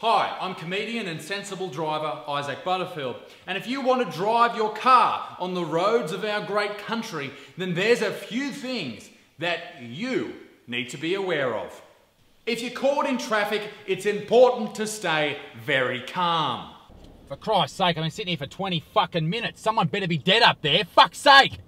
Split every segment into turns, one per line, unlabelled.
Hi, I'm comedian and sensible driver Isaac Butterfield. And if you want to drive your car on the roads of our great country, then there's a few things that you need to be aware of. If you're caught in traffic, it's important to stay very calm.
For Christ's sake, I've been sitting here for 20 fucking minutes. Someone better be dead up there. Fuck's sake!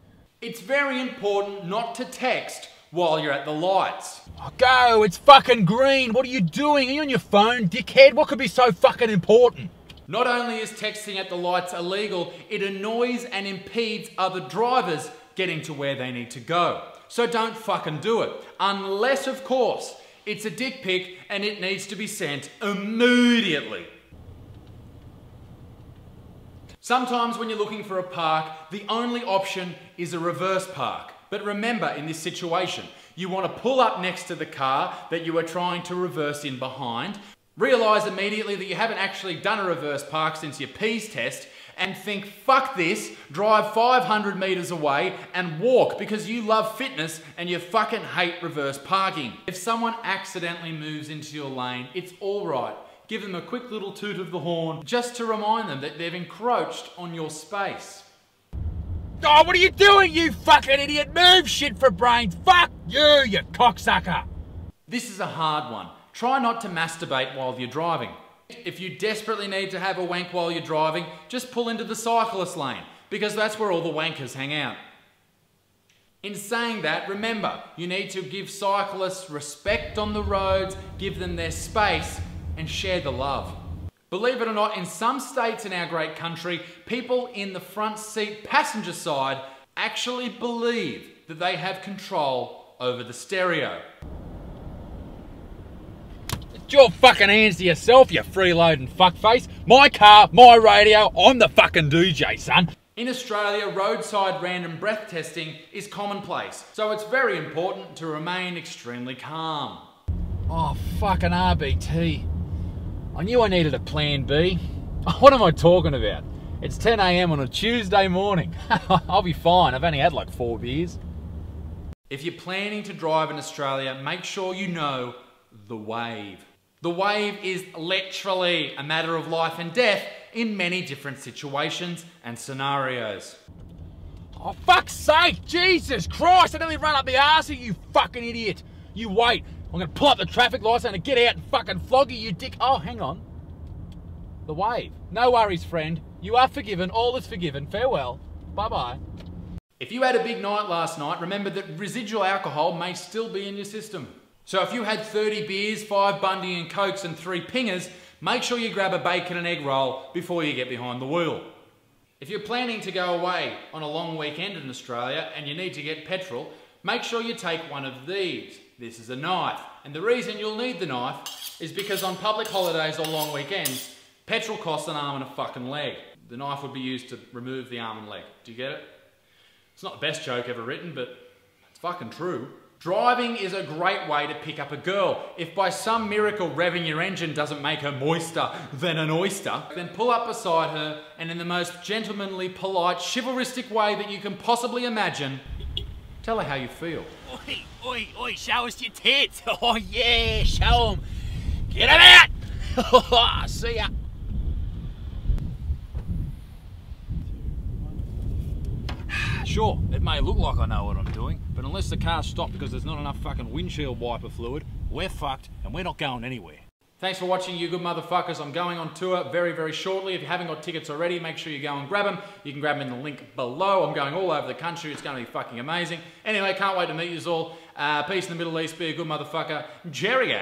It's very important not to text while you're at the lights.
Oh, go, it's fucking green. What are you doing? Are you on your phone, dickhead? What could be so fucking important?
Not only is texting at the lights illegal, it annoys and impedes other drivers getting to where they need to go. So don't fucking do it. Unless, of course, it's a dick pic and it needs to be sent immediately. Sometimes when you're looking for a park, the only option is a reverse park. But remember, in this situation, you want to pull up next to the car that you are trying to reverse in behind, realise immediately that you haven't actually done a reverse park since your P's test, and think, fuck this, drive 500 metres away and walk because you love fitness and you fucking hate reverse parking. If someone accidentally moves into your lane, it's alright. Give them a quick little toot of the horn just to remind them that they've encroached on your space.
Oh, what are you doing, you fucking idiot? Move shit for brains. Fuck you, you cocksucker.
This is a hard one. Try not to masturbate while you're driving. If you desperately need to have a wank while you're driving, just pull into the cyclist lane because that's where all the wankers hang out. In saying that, remember, you need to give cyclists respect on the roads, give them their space, and share the love. Believe it or not, in some states in our great country, people in the front seat passenger side actually believe that they have control over the stereo.
It's your fucking hands to yourself, you freeloading fuckface. My car, my radio, I'm the fucking DJ, son.
In Australia, roadside random breath testing is commonplace, so it's very important to remain extremely calm.
Oh, fucking RBT. I knew I needed a plan B. What am I talking about? It's 10 a.m. on a Tuesday morning. I'll be fine. I've only had like four beers.
If you're planning to drive in Australia, make sure you know the wave. The wave is literally a matter of life and death in many different situations and scenarios.
Oh, fuck's sake! Jesus Christ! I nearly ran up the arse of you fucking idiot! You wait! I'm gonna pull up the traffic lights and get out and fucking flog you, you dick. Oh, hang on. The wave. No worries, friend. You are forgiven. All is forgiven. Farewell. Bye bye.
If you had a big night last night, remember that residual alcohol may still be in your system. So if you had 30 beers, 5 Bundy and Cokes and 3 pingers, make sure you grab a bacon and egg roll before you get behind the wheel. If you're planning to go away on a long weekend in Australia and you need to get petrol, make sure you take one of these. This is a knife. And the reason you'll need the knife is because on public holidays or long weekends, petrol costs an arm and a fucking leg. The knife would be used to remove the arm and leg. Do you get it? It's not the best joke ever written, but it's fucking true. Driving is a great way to pick up a girl. If by some miracle revving your engine doesn't make her moister than an oyster, then pull up beside her and in the most gentlemanly, polite, chivalristic way that you can possibly imagine, tell her how you feel.
Oi, oi, oi, show us your tits. Oh, yeah, show them. Get them out. Oh, see ya. Sure, it may look like I know what I'm doing, but unless the car's stopped because there's not enough fucking windshield wiper fluid, we're fucked and we're not going anywhere.
Thanks for watching, you good motherfuckers. I'm going on tour very, very shortly. If you haven't got tickets already, make sure you go and grab them. You can grab them in the link below. I'm going all over the country. It's going to be fucking amazing. Anyway, can't wait to meet you all. Uh, peace in the Middle East. Be a good motherfucker. Jerry